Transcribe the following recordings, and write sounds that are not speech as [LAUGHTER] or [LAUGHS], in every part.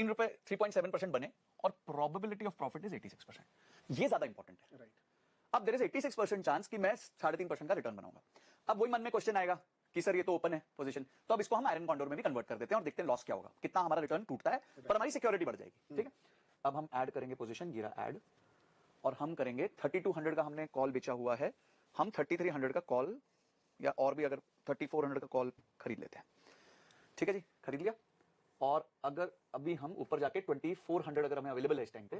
तीन रुपए three point seven percent बने और probability of profit is eighty six percent ये ज़्यादा इंपॉर्टेंट है। राइट अब there is eighty six percent chance कि मैं साढ़े तीन परसेंट का रिटर्न बनाऊँगा। अब वही मन में क्वेश्चन आएगा कि सर ये तो ओपन है पोजीशन तो अब इसको हम आयरन कॉन्डोर में भी कन्वर्ट कर देते हैं और देखते हैं लॉस क्या होगा। कितना हमारा रिटर्न टूटता है पर हमारी सिक्योरिटी बढ़ जाएगी। ठीक है? अब हम ऐड करेंगे पोजीशन गिरा ऐड और हम करेंगे थर्टी टू हंड्रेड का हमने कॉल बेचा हुआ है। हम थर्टी थ्री हंड्रेड का कॉल या और भी अगर थर्टी फोर हंड्रेड का कॉल खरीद लेते हैं। ठीक है जी? खरीद लिया? और अगर अभी हम ऊपर जाके ट्वेंटी फोर हंड्रेड अगर हमें अवेलेबल है इस टाइम पे।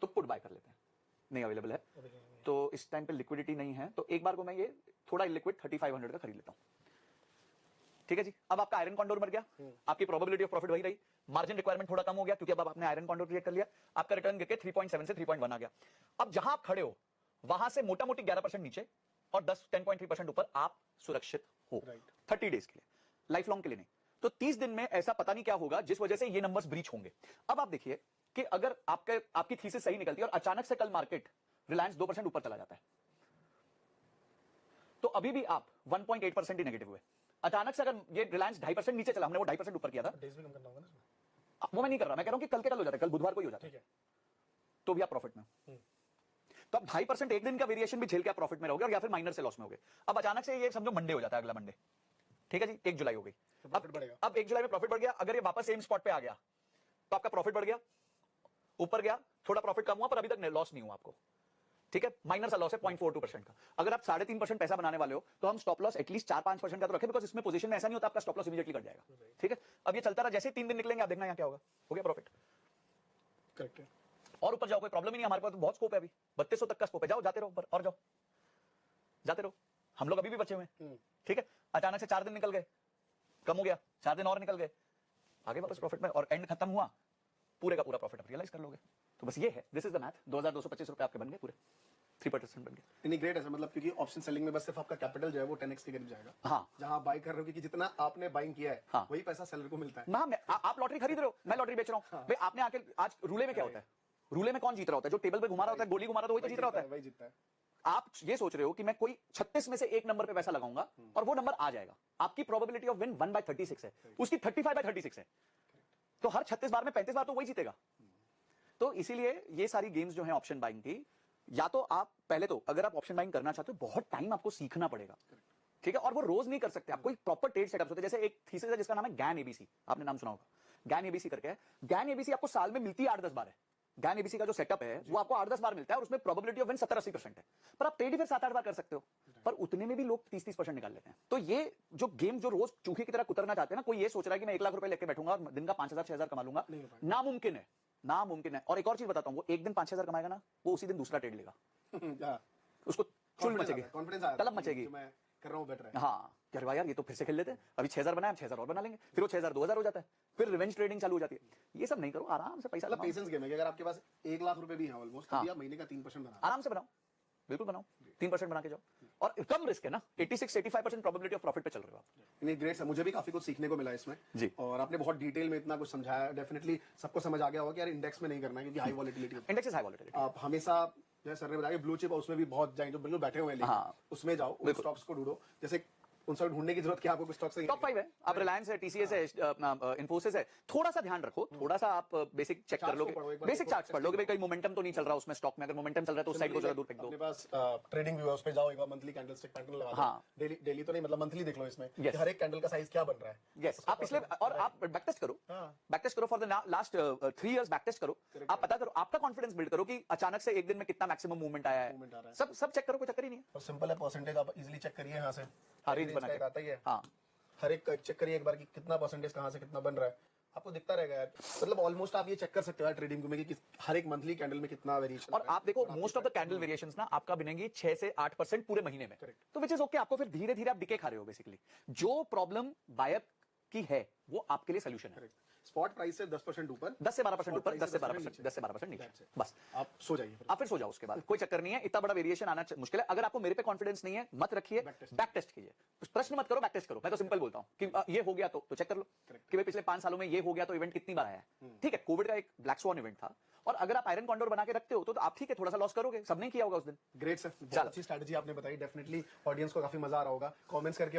तो पुट बाय कर लेते हैं। नहीं अवेलेबल है। तो इस टाइम पे लिक्विडिटी नहीं है। तो एक बार को मैं ये थोड़ा लिक्विड थर्टी फाइव हंड्रेड का खरीद लेता हूँ। ठीक है जी? अब आपका आयरन कॉन्डोर मर गया। आपकी प्रोबेबिलिटी ऑफ़ प्रॉफिट वही रही। मार्जिन रिक्वायरमेंट थोड़ा कम हो गया क्योंकि अब आपने आयरन कॉन्डोर क्रिएट कर लिया। आपका रिटर्न गिर के 3.7 से 3.1 आ गया। अब जहाँ आप खड़े हो वहाँ से मोटा मोटी 11 परसेंट नीचे और 10 10.3 परसेंट ऊपर आप सुरक्षित हो। थर्टी डेज़ के लिए। लाइफ लॉन्ग के लिए नहीं। तो 30 दिन में ऐसा पता नहीं क्या होगा जिस वजह से ये नंबर्स ब्रीच होंगे। अब आप देखिए कि अगर आपके आपकी थीसिस सही निकलती है और अचानक से कल मार्केट रिलायंस 2 परसेंट ऊपर चला जाता है। तो अभी भी आप 1.8 परसेंट ही नेगेटिव हुए। अचानक से अगर ये रिलायंस ढाई परसेंट नीचे चला हमने वो ढाई परसेंट ऊपर किया था। वो मैं नहीं कर रहा मैं कह रहा हूँ कि कल के कल हो जाता है कल बुधवार को ही हो जाता है। तो भी आप प्रॉफिट में तो अब ढाई परसेंट एक दिन का वेरिएशन भी झेल के आप प्रॉफिट में रहोगे और या फिर माइनर से लॉस में होगे। अब अचानक से ये समझो मंडे हो जाता है अगला मंडे ठीक है जी एक जुलाई हो गई। तो अब अब एक जुलाई में प्रॉफिट बढ़ गया अगर ये वापस सेम स्पॉट पे आ गया तो आपका प्रॉफिट बढ़ गया ऊपर गया थोड़ा प्रॉफिट कम हुआ पर अभी तक लॉस नहीं हुआ आपको। ठीक है माइनर सा लॉस है पॉइंट फोर टू परसेंट का। अगर आप साढ़े तीन परसेंट पैसा बनाने वाले हो तो हम स्टॉप लॉस एटलीस्ट चार पाँच परसेंट का तो रखें बिकॉज़ इसमें पोजीशन में ऐसा नहीं होता आपका स्टॉप लॉस इमीडिएटली कट जाएगा। ठीक है अब ये चलता रहा जैसे तीन दिन निकलेंगे आप देखना यहाँ क्या होगा। हो गया प्रॉफिट करेक्ट है। और ऊपर जाओ कोई प्रॉब्लम ही नहीं हमारे पास तो बहुत स्कोप है अभी। बत्तीस तक का स्कोप है। जाओ जाते रहो ऊपर और जाओ। जाते रहो। हम लोग अभी भी बचे हुए हैं। ठीक है? अचानक से चार दिन निकल गए। कम हो गया। चार दिन और निकल गए। आगे वापस प्रॉफिट में और एंड खत्म हुआ। पूरे का पूरा प्रॉफिट आप रियलाइज़ कर लोगे। तो बस ये है। दिस इज़ द मैथ दो हज़ार दो सौ पच्चीस रुपए आपके बन गए पूरे। थ्री परसेंट बन गए। नहीं ग्रेट है मतलब क्योंकि ऑप्शन सेलिंग में बस सिर्फ़ आपका कैपिटल जो है वो 10x के करीब जाएगा। हाँ। जहाँ बाय कर रहे हो क्योंकि जितना आपने बाइंग किया है हाँ। वही पैसा सेलर को मिलता है। ना मैं आ, आप लॉटरी खरीद रहे हो। मैं लॉटरी बेच रहा हूँ। भाई आपने आके आज रूले में क्या होता है? रूले में कौन जीत रहा होता है? जो टेबल पे घुमा रहा होता है गोली घुमा रहा होता है वही तो जीत रहा होता है वही जीतता है। आप ये सोच रहे हो कि मैं कोई 36 में से एक नंबर पे पैसा लगाऊँगा और वो नंबर आ जाएगा। आपकी probability of win one by thirty है। उसकी थर्टी फाइव बाय थर्टी है। तो हर 36 बार में 35 बार तो वही जीतेगा। तो इसीलिए ये सारी गेम्स जो है ऑप्शन बाइंग की या तो आप पहले तो अगर आप ऑप्शन बाइंग करना चाहते हो बहुत टाइम आपको सीखना पड़ेगा। ठीक है? और वो रोज नहीं कर सकते। आपको एक प्रॉपर ट्रेड सेटअप होते हैं। जैसे एक थीसिस है जिसका नाम है गैन एबीसी आपने नाम सुना होगा। गैन एबीसी करके गैन एबीसी आपको साल में मिलती है आठ दस बार है। गैन एबीसी का जो सेटअप है वो आपको आठ दस बार मिलता है और उसमें प्रोबेबिलिटी ऑफ़ विन सत्तर अस्सी परसेंट है। पर आप ट्रेड फिर सात आठ बार कर सकते हो। पर उतने में भी लोग तीस तीस परसेंट निकाल लेते हैं। तो ये जो गेम जो रोज चूहे की तरह कुतरना चाहते हैं ना कोई ये सोच रहा है कि मैं एक लाख रुपए लेके बैठूँगा और दिन का पाँच हज़ार छह हज़ार कमा लूँगा। नामुमकिन है। नामुमकिन है। और एक और चीज़ बताता हूँ वो एक दिन पाँच हज़ार कमाएगा ना वो उसी दिन दूसरा ट्रेड लेगा। [LAUGHS] उसको चुल मचेगी। कॉन्फिडेंस तलब मचेगी। कर रहा हूँ बेटर हाँ। कि अरे यार ये तो फिर से खेल लेते हैं। अभी छह हज़ार बनाया छह हज़ार और बना लेंगे। फिर वो छह हज़ार दो हज़ार हो जाता है। फिर रिवेंज ट्रेडिंग चालू हो जाती है। ये सब नहीं करो आराम से पैसा मतलब पेशेंस गेम है कि अगर आपके पास एक लाख रुपए भी है ऑलमोस्ट हाँ। महीने का तीन परसेंट बना आराम से बनाओ। बिल्कुल बनाओ। तीन परसेंट बना के जाओ। और कम रिस्क है ना। 86 85 परसेंट प्रोबेबिलिटी ऑफ़ प्रॉफिट पे चल रहे हो आप। नहीं ग्रेट सर मुझे भी काफ़ी कुछ सीखने को मिला इसमें। जी। और आपने बहुत डिटेल में इतना कुछ समझाया। डेफिनेटली सबको समझ आ गया होगा कि यार इंडेक्स में नहीं करना है क्योंकि high volatility index is high volatility आप हमेशा जैसे सर ने बताया ब्लू चिप उसमें भी बहुत जाए जो बिल्कुल बैठे हुए हैं हाँ। उसमें जाओ उन स्टॉक्स को ढूंढो। जैसे उन सब ढूँढने की ज़रूरत क्या आपको स्टॉक्स टॉप फाइव है। आप रिलायंस है टीसीएस है इन्फोसिस है। थोड़ा सा ध्यान रखो थोड़ा सा आप बेसिक चेक कर लोगे। बेसिक चार्ट पढ़ लोगे भाई कहीं मोमेंटम तो नहीं चल रहा उसमें स्टॉक में। अगर मोमेंटम चल रहा है तो उस साइड को जरा दूर फेंक दो। अपने पास ट्रेडिंग व्यू है उस पे जाओ एक बार मंथली कैंडल स्टिक पैटर्न लगा हाँ। डेली डेली तो नहीं मतलब मंथली देख लो इसमें. कि हर एक कैंडल का साइज़ क्या बन रहा है। यस आप पिछले और आप बैक टेस्ट करो। हाँ। बैक टेस्ट करो for the last three years back test करो। आप पता करो आपका कॉन्फिडेंस बिल्ड करो कि अचानक से एक दिन में कितना मैक्सिमम मूवमेंट आया है। है। सब सब चेक करो कोई चक्कर ही नहीं है। सिंपल है परसेंटेज आप इजीली चेक करिए यहाँ से। हाँ, Range बना के। आता ही है। हाँ। हर एक चेक करिए एक बार कि कितना परसेंटेज कहाँ से कितना बन रहा है। आपको दिखता रहेगा यार। मतलब ऑलमोस्ट आप ये चेक कर सकते हो ट्रेडिंग ट्रेडिंग में कि हर एक मंथली कैंडल में कितना वेरिएशन और आप देखो most of the candle variation ना आपका बनेंगी छह से आठ परसेंट पूरे महीने में। Correct. तो विच इज़ ओके आपको फिर धीरे धीरे आप डिके खा रहे हो बेसिकली जो प्रॉब्लम बायर की है वो आपके लिए सोल्यूशन है। स्पॉट प्राइस से 10 परसेंट ऊपर। दस से बारह परसेंट ऊपर price दस से बारह नीचे। परसेंट दस से बारह परसेंट नीचे। बस। आप सो जाइए आप फिर सो जाओ उसके बाद। कोई चक्कर नहीं है इतना बड़ा वेरिएशन आना मुश्किल है। अगर आपको मेरे पे कॉन्फिडेंस नहीं है मत रखिए। बैक टेस्ट कीजिए। प्रश्न मत करो बैक टेस्ट करो। मैं तो सिंपल बोलता हूँ कि ये हो गया तो, तो चेक कर लो। कि भाई पिछले पाँच सालों में ये हो गया तो इवेंट कितनी बार आया है। ठीक है कोविड का एक ब्लैक स्वॉन इवेंट था। और अगर आप आयरन कॉन्डोर बना के रखते हो तो, तो आप ठीक है थोड़ा सा लॉस करोगे। सबने किया होगा उस दिन। ग्रेट सर अच्छी स्ट्रेटजी आपने बताई। डेफिनेटली ऑडियंस को काफ़ी मज़ा आ रहा होगा। कमेंट्स करके